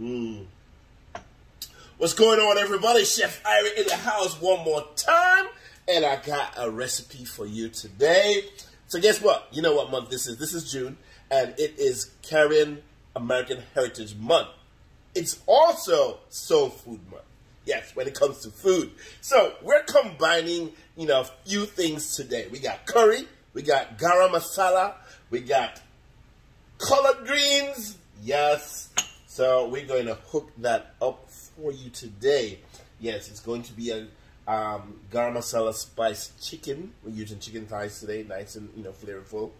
Mm. What's going on, everybody? Chef Irie in the house one more time, and I got a recipe for you today. So, guess what? You know what month this is? This is June, and it is Caribbean American Heritage Month. It's also Soul Food Month. Yes, when it comes to food. So, we're combining, you know, a few things today. We got curry, we got garam masala, we got collard greens. Yes. So we're going to hook that up for you today. Yes, it's going to be a um, garam masala spiced chicken. We're using chicken thighs today, nice and you know flavorful.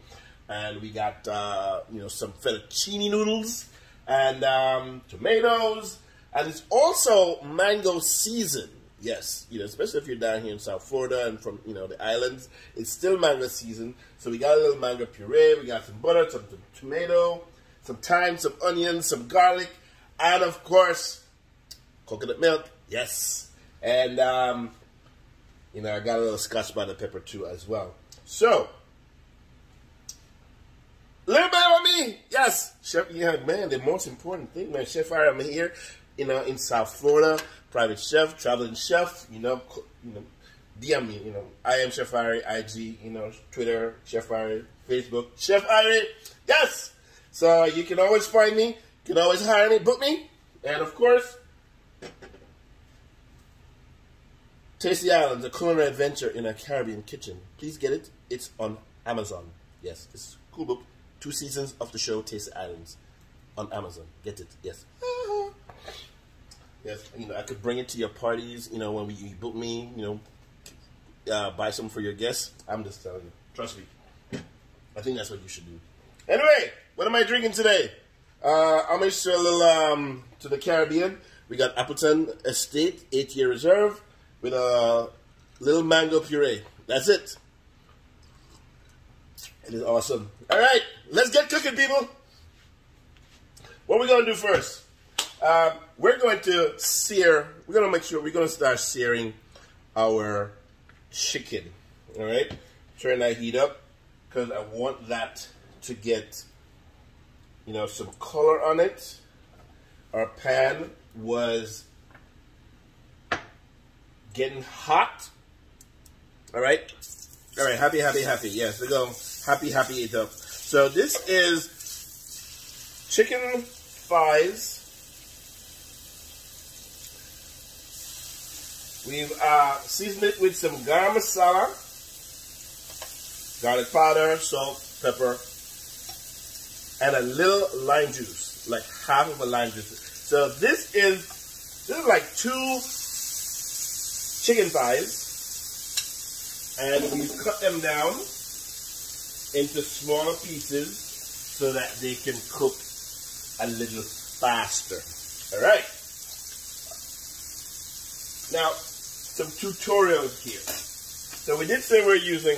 And we got uh, you know some fettuccine noodles and um, tomatoes, and it's also mango season. Yes, you know, especially if you're down here in South Florida and from you know the islands, it's still mango season. So we got a little mango puree, we got some butter, some tomato, some thyme, some onions, some garlic, and of course, coconut milk. Yes, and um, you know I got a little Scotch bonnet pepper too as well. So. Little bit on me, yes, Chef. Yeah, man, the most important thing, man. Chef Irie, I'm here, you know, in South Florida private chef, traveling chef, you know, you know, DM me, you know, I am Chef Irie, IG, you know, Twitter, Chef Irie, Facebook, Chef Irie, yes! So you can always find me, you can always hire me, book me, and of course, Tasty Islands, a culinary adventure in a Caribbean kitchen. Please get it, it's on Amazon. Yes, it's a cool book. Two seasons of the show, Tasty Islands, on Amazon. Get it, yes. Yes, you know, I could bring it to your parties. You know, when we, you book me, you know, uh, buy some for your guests. I'm just telling you. Trust me. I think that's what you should do. Anyway, what am I drinking today? Uh, homage to a little um, to the Caribbean. We got Appleton Estate eight year reserve with a little mango puree. That's it. It is awesome. All right, let's get cooking, people. What are we gonna do first? Um, we're going to sear, we're going to make sure, we're going to start searing our chicken. All right? Turn that heat up because I want that to get, you know, some color on it. Our pan was getting hot. All right? All right, happy, happy, happy. Yes, we go. Happy, happy, eat up. So this is chicken thighs We've uh, seasoned it with some garam masala, garlic powder, salt, pepper, and a little lime juice, like half of a lime juice. So this is this is like two chicken thighs, and we've cut them down into smaller pieces so that they can cook a little faster. All right. Now, some tutorials here. So we did say we're using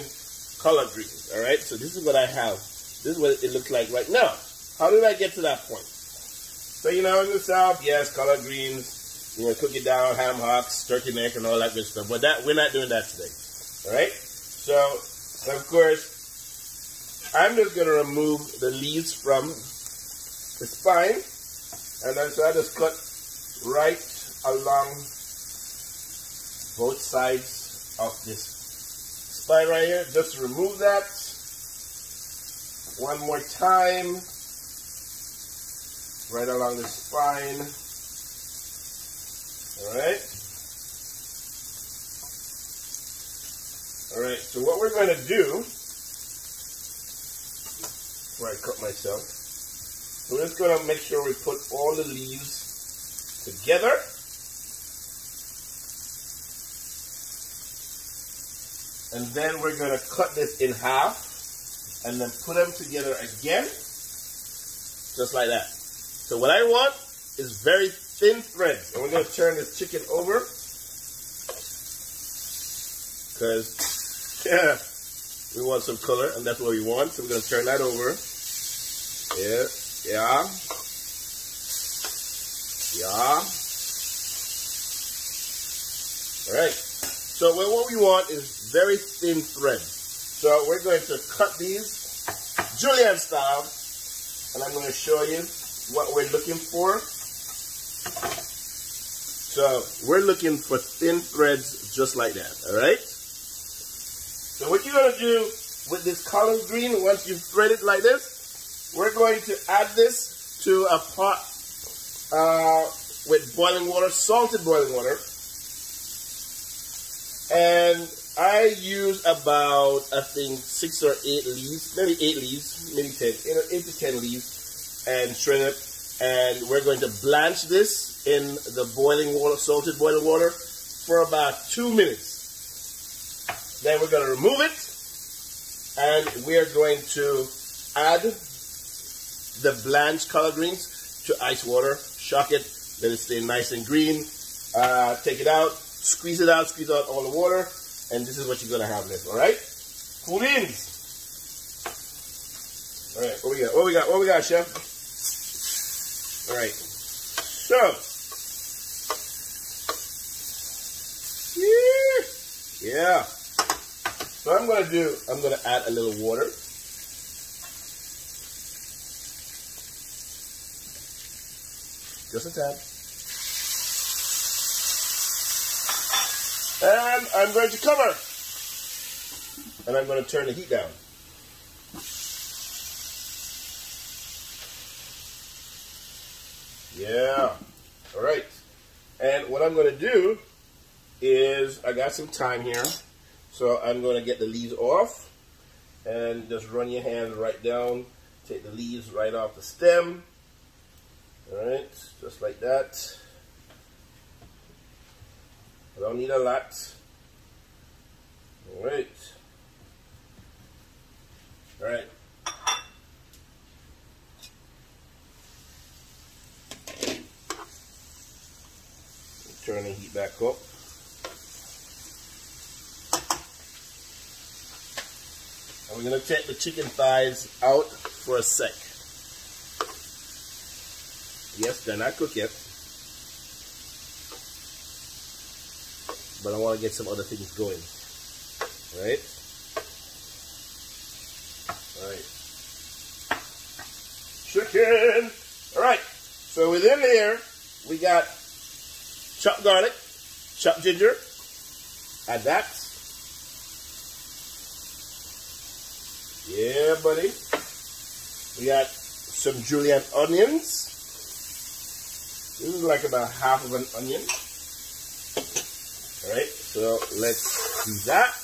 collard greens, all right? So this is what I have. This is what it looks like right now. How did I get to that point? So, you know, in the South, yes, collard greens, you know, cook it down, ham hocks, turkey neck, and all that good stuff. But that we're not doing that today, all right? So, of course, I'm just going to remove the leaves from the spine, and then so I just cut right along both sides of this spine right here. Just remove that one more time right along the spine. Alright? Alright, so what we're going to do, before I cut myself, we're just going to make sure we put all the leaves together. And then we're going to cut this in half and then put them together again, just like that. So what I want is very thin threads. And we're going to turn this chicken over because yeah, we want some color and that's what we want. So we're going to turn that over. Yeah, yeah, yeah. All right. So what we want is very thin threads. So we're going to cut these julienne style, and I'm going to show you what we're looking for So we're looking for thin threads just like that, all right? So what you're gonna do with this collard green, once you've threaded like this, we're going to add this to a pot uh, with boiling water, salted boiling water. And I use about, I think, six or eight leaves, maybe eight leaves, maybe ten, eight to ten leaves, and it. And we're going to blanch this in the boiling water, salted boiling water, for about two minutes. Then we're going to remove it, and we're going to add the blanched collard greens to ice water, shock it, let it stay nice and green. Uh, take it out, squeeze it out, squeeze out all the water, and this is what you're gonna have this, all right? Cool beans. All right, what we got? What we got? What we got, chef? All right. So, yeah. So I'm gonna do. I'm gonna add a little water. Just a tad. And I'm going to cover. And I'm going to turn the heat down. Yeah. All right. And what I'm going to do is, I got some time here. So I'm going to get the leaves off. And just run your hand right down. Take the leaves right off the stem. All right. Just like that. I don't need a lot. All right. All right. Turn the heat back up. And we're going to take the chicken thighs out for a sec. Yes, they're not cooked yet. But I want to get some other things going. Right? Alright. Chicken! Alright, so within there, we got chopped garlic, chopped ginger, add that. Yeah, buddy. We got some julienne onions. This is like about half of an onion. All right, so let's do that.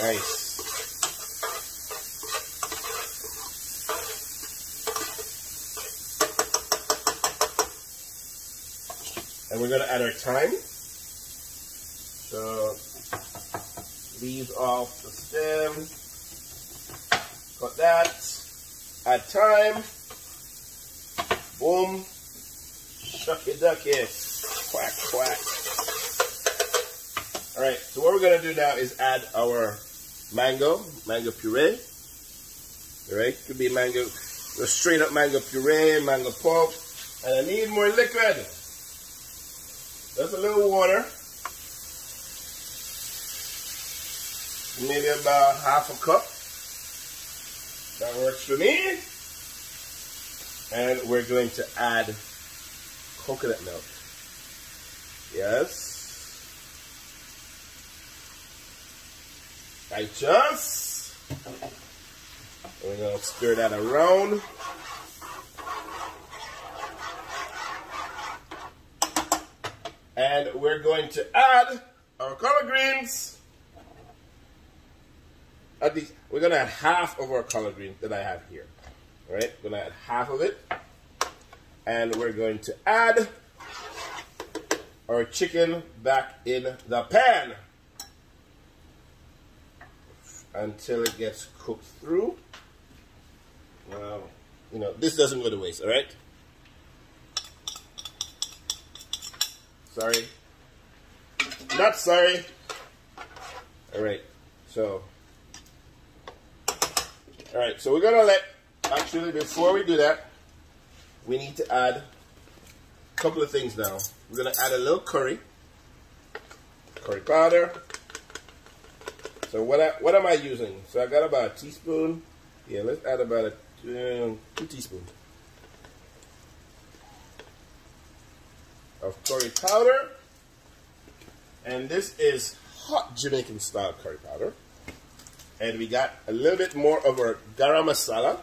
Nice. And we're going to add our thyme. So, leaves off the stem. Cut that. Add thyme. Boom. Shuck your duck ducky. Quack, quack. All right, so what we're going to do now is add our mango, mango puree. All right, could be mango, straight up mango puree, mango pulp. And I need more liquid. Just a little water. Maybe about half a cup. That works for me. And we're going to add coconut milk. Yes. I just. We're going to stir that around. And we're going to add our collard greens. At least, we're going to add half of our collard greens that I have here. All right, we're gonna add half of it. And we're going to add our chicken back in the pan until it gets cooked through. Well, you know, this doesn't go to waste, all right? Sorry. Not sorry. All right, so, all right, so we're gonna let Actually, before we do that, we need to add a couple of things now. We're going to add a little curry, curry powder. So what, I, what am I using? So I got about a teaspoon Yeah, let's add about a uh, two teaspoons of curry powder. And this is hot Jamaican style curry powder. And we got a little bit more of our garam masala.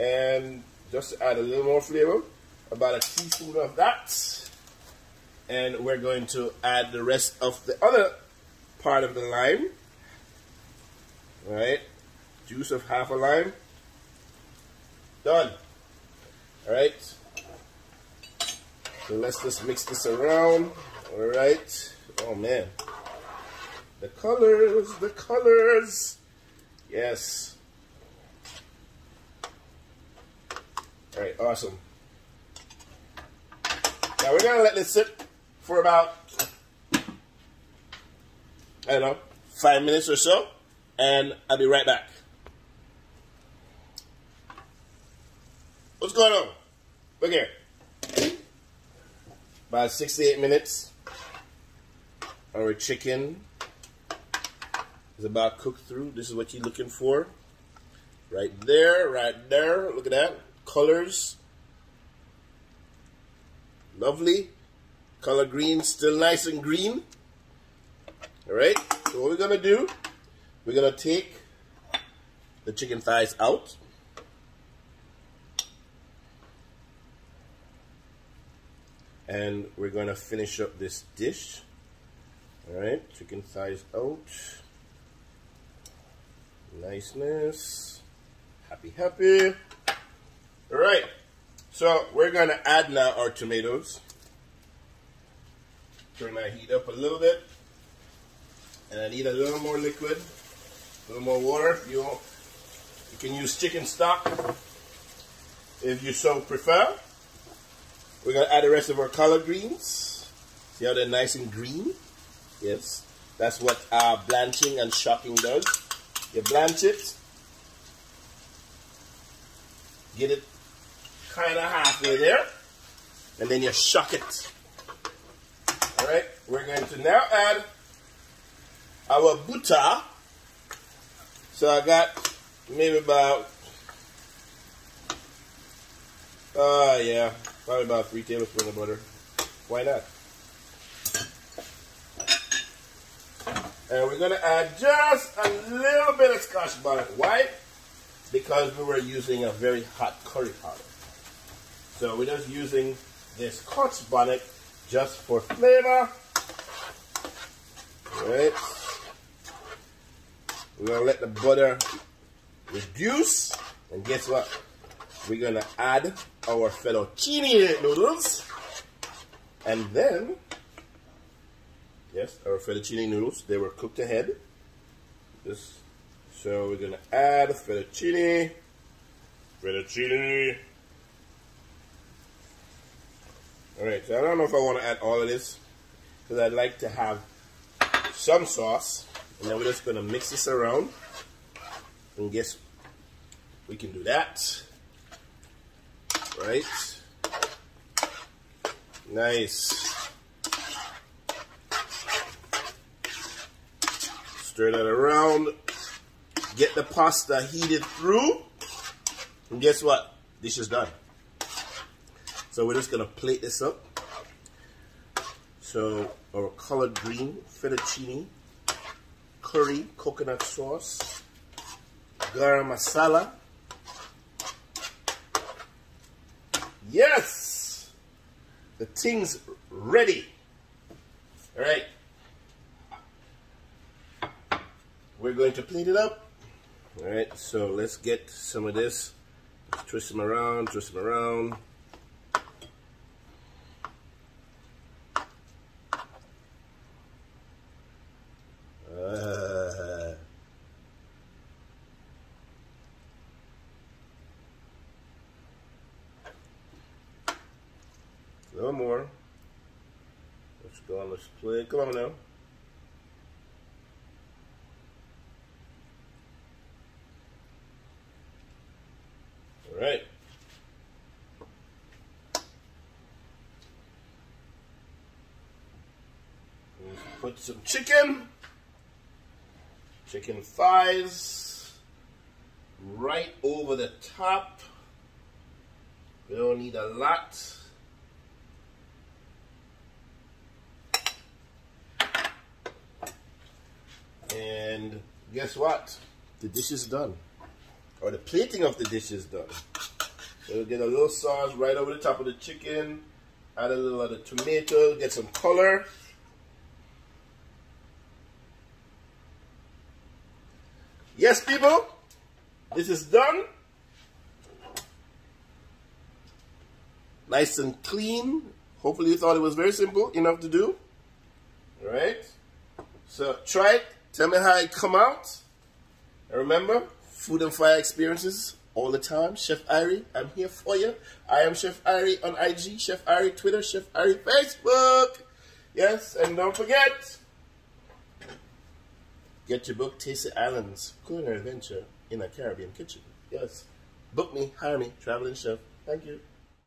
And just to add a little more flavor, about a teaspoon of that. And we're going to add the rest of the other part of the lime. All right, juice of half a lime. Done. All right. So let's just mix this around. All right. Oh man. The colors, the colors. Yes. All right, awesome. Now we're gonna let this sit for about, I don't know, five minutes or so, and I'll be right back. What's going on? Look here. About 68 minutes. Our chicken is about cooked through. This is what you're looking for. Right there, right there. Look at that. Colors. Lovely. Color green, still nice and green. Alright, so what we're to do, we're to take the chicken thighs out. And we're to finish up this dish. Alright, chicken thighs out. Niceness. Happy, happy. Alright, so we're to add now our tomatoes. Turn my heat up a little bit. And I need a little more liquid, a little more water. You, you can use chicken stock if you so prefer. We're to add the rest of our collard greens. See how they're nice and green? Yes, that's what uh, blanching and shocking does. You blanch it, get it kind of halfway there, and then you shuck it. All right, we're going to now add our butter. So I got maybe about, uh, yeah, Probably about three tablespoons of butter. Why not? And we're going to add just a little bit of scotch bonnet. Why? Because we were using a very hot curry powder. So we're just using this scotch bonnet just for flavor. Alright. We're going to let the butter reduce. And guess what? we're gonna add our fettuccine noodles and then yes our fettuccine noodles they were cooked ahead this so we're gonna add fettuccine fettuccine all right so I don't know if I want to add all of this because I'd like to have some sauce and then we're just gonna mix this around and guess we can do that right? Nice. Stir that around. Get the pasta heated through. And guess what? Dish is done. So we're just going to plate this up. So our collard green fettuccine, curry, coconut sauce, garam masala, Yes! The thing's ready. All right. We're going to plate it up. All right, so let's get some of this. twist them around, twist them around. No more. Let's go on the split. Come on now. All right. Put some chicken, chicken thighs, right over the top. We don't need a lot. And guess what? The dish is done. Or the plating of the dish is done. So we'll get a little sauce right over the top of the chicken. Add a little of the tomato, get some color. Yes, people, this is done. Nice and clean. Hopefully you thought it was very simple enough to do. All right. So try it. Tell me how it come out. And remember, food and fire experiences all the time. Chef Irie, I'm here for you. I am Chef Irie on IG, Chef Irie Twitter, Chef Irie Facebook. Yes, and don't forget, get your book, Tasty Islands, Culinary Adventure in a Caribbean Kitchen. Yes, book me, hire me, traveling chef. Thank you.